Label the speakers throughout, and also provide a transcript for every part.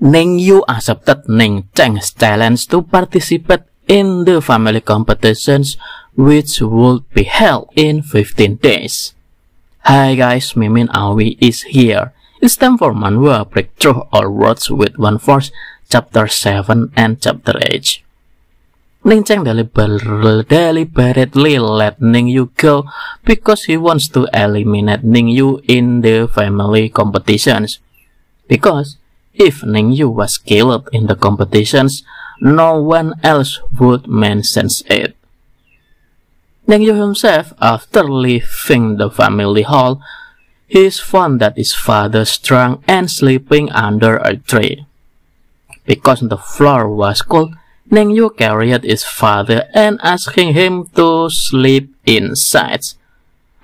Speaker 1: Ning Yu accepted Ning Cheng's challenge to participate in the family competitions which would be held in 15 days. Hi guys, Mimin Awi is here. It's time for Manhwa Breakthrough or Words with One Force, Chapter 7 and Chapter 8. Ning Cheng deliberately let Ning Yu go because he wants to eliminate Ning Yu in the family competitions. Because if Ning Yu was killed in the competitions, no one else would mention it. Ning Yu himself, after leaving the family hall, he found that his father drunk and sleeping under a tree. Because the floor was cold, Ning Yu carried his father and asking him to sleep inside.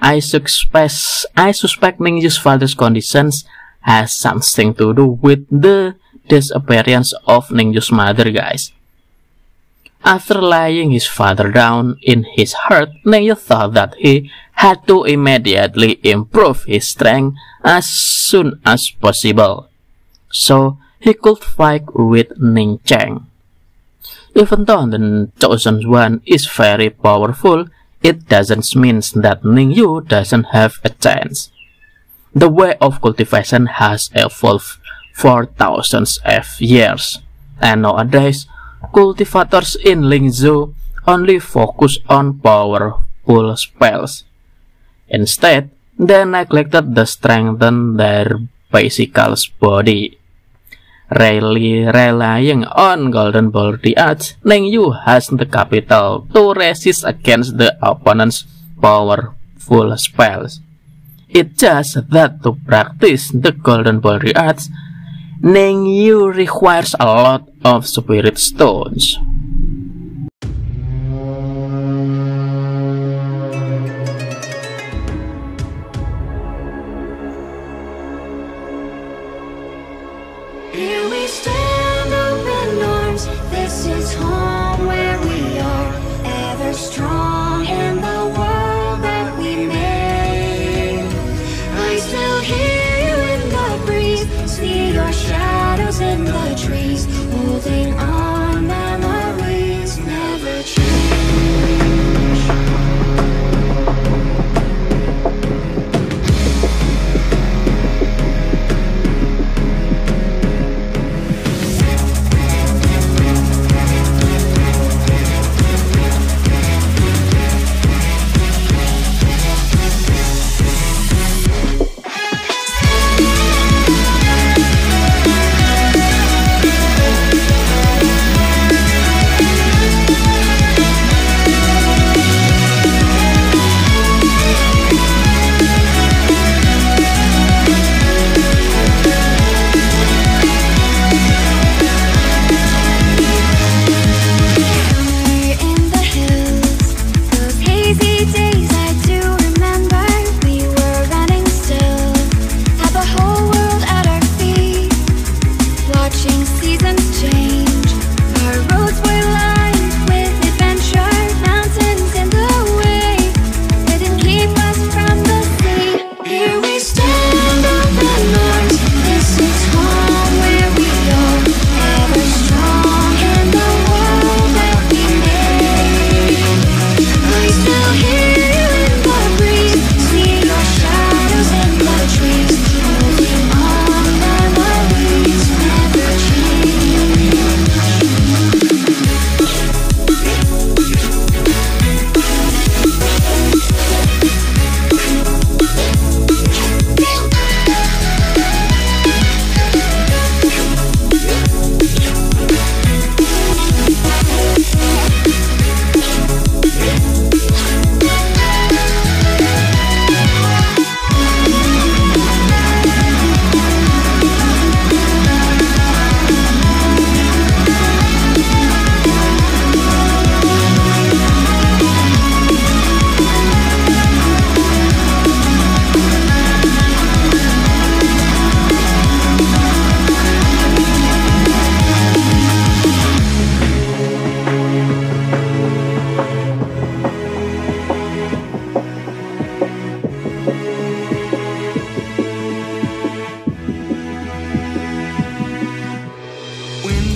Speaker 1: I suspect I suspect Ning Yu's father's conditions has something to do with the disappearance of Ning Yu's mother, guys. After laying his father down in his heart, Ning Yu thought that he had to immediately improve his strength as soon as possible, so he could fight with Ning Cheng. Even though the chosen one is very powerful, it doesn't mean that Ning Yu doesn't have a chance. The way of cultivation has evolved for thousands of years, and nowadays, cultivators in Lingzhou only focus on powerful spells. Instead, they neglected to strengthen their physical body. Rely, relying on Golden Body Arts, Ning Yu has the capital to resist against the opponent's powerful spells. It's just that to practice the Golden Body Arts, Ning Yu requires a lot of spirit stones.
Speaker 2: Here we stand open arms. This is home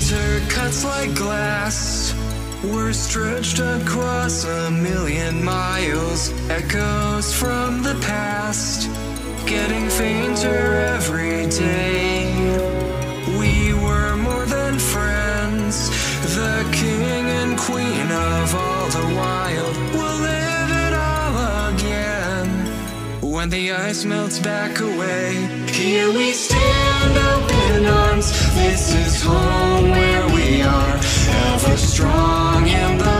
Speaker 3: winter cuts like glass. We're stretched across a million miles, echoes from the past, getting fainter every day. We were more than friends, the king and queen of all When the ice melts back away, here we stand open arms. This is home where we are, ever strong in the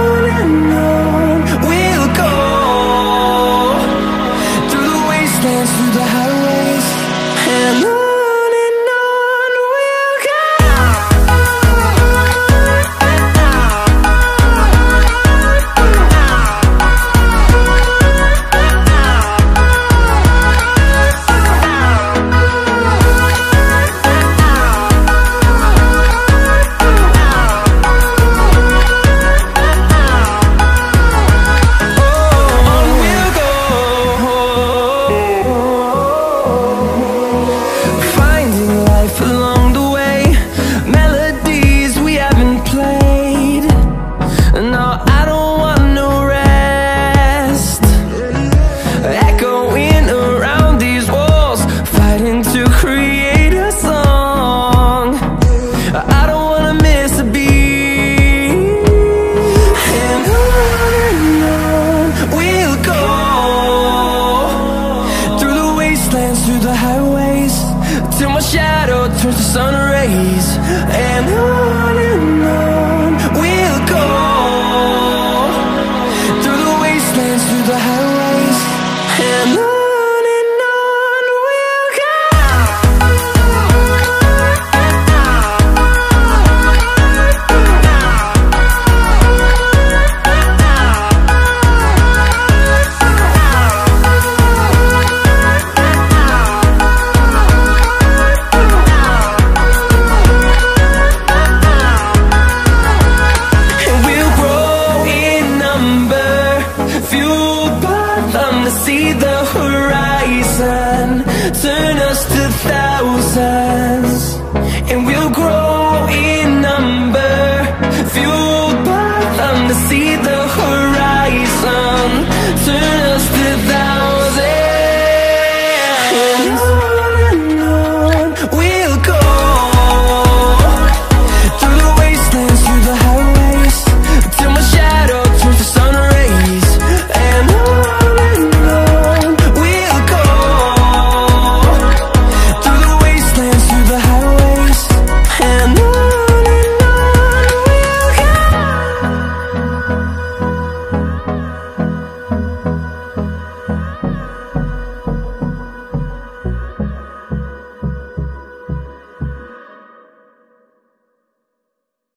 Speaker 4: And I